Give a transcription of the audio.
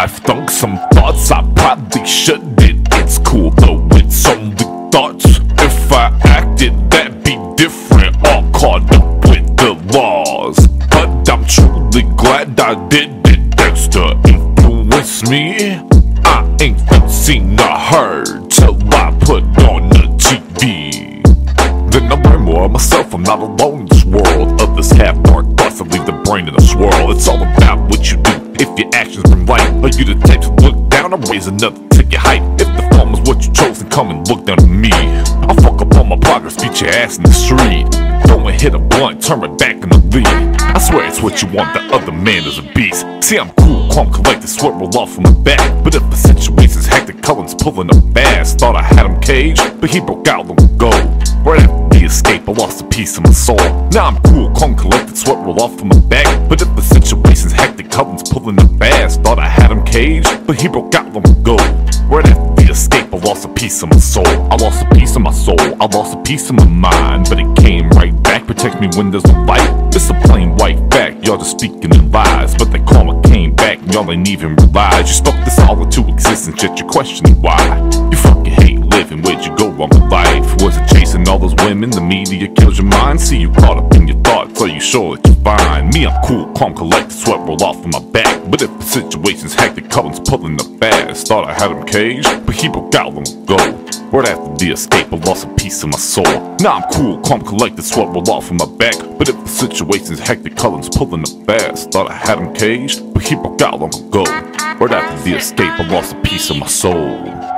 I've thunk some thoughts I probably shouldn't. It's cool though, it's only thoughts. If I acted, that'd be different. All caught up with the laws. But I'm truly glad I did it. Thanks to influence me. I ain't seen or heard till I put on the TV. Then I learn more of myself, I'm not alone in this world. Others have dark thoughts that leave the brain in a swirl. It's all about what you Are you the type to look down or raise another to your height? If the form is what you chose, then come and look down to me. I'll fuck up on my progress, beat your ass in the street. Go and hit a blunt, turn it back in the lead. I swear it's what you want, the other man is a beast. See, I'm cool, calm, collected, sweat roll off from the back. But if the situation's hectic, Cullen's pulling up fast. Thought I had him caged, but he broke out long ago. Right after escape, I lost a piece of my soul. Now I'm cool, calm, collected, sweat roll off from my back. But if the situation's hectic, Cullen's pulling the fast. Thought I had him caged, but he broke out long ago. Right after the escape, I lost a piece of my soul. I lost a piece of my soul, I lost a piece of my mind. But it came right back, protect me when there's a fight. It's a plain white fact, y'all just speaking in lies. But the karma came back, and y'all ain't even realize. You spoke this all into existence, yet you're questioning why. You fucking living, where'd you go wrong with life? Was it chasing all those women? The media kills your mind. See you caught up in your thoughts, are you sure that you're fine? Me, I'm cool, calm, collected, sweat roll off of my back. But if the situation's hectic, Cullen's pulling up fast. Thought I had him caged, but he broke out long ago. Right after the escape, I lost a piece of my soul. Now I'm cool, calm, collected, sweat roll off of my back. But if the situation's hectic, Cullen's pulling up fast. Thought I had him caged, but he broke out long ago. Right after the escape, I lost a piece of my soul.